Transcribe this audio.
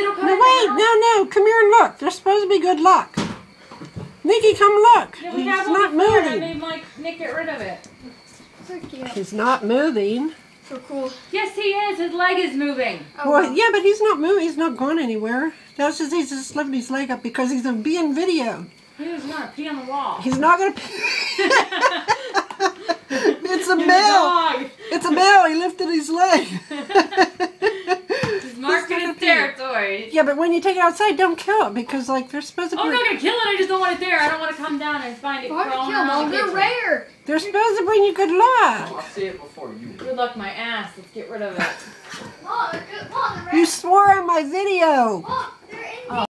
it'll come No, wait, now. no, no. Come here and look. They're supposed to be good luck. Nikki, come look. Yeah, we He's have not before, and I moving. made Mike Nick get rid of it. So cute. He's not moving. So cool. Yes, he is. His leg is moving. Oh, Well, wow. yeah, but he's not moving. He's not going anywhere. That's just he's just lifting his leg up because he's being videoed. He was gonna pee on the wall. He's not gonna. it's a He's male. It's a male. He lifted his leg. He's marking gonna his pee. Territory. yeah, but when you take it outside, don't kill it because like they're supposed to. Oh, I'm not gonna kill it. I just don't want it there. I don't want to come down and find it Why would you crawling kill them all? around the They're kitchen. rare. they're supposed to bring you good luck. I'll see it before you. Good luck, my ass. Let's get rid of it. Mom, they're good. Mom, rare. You swore on my video. Mom,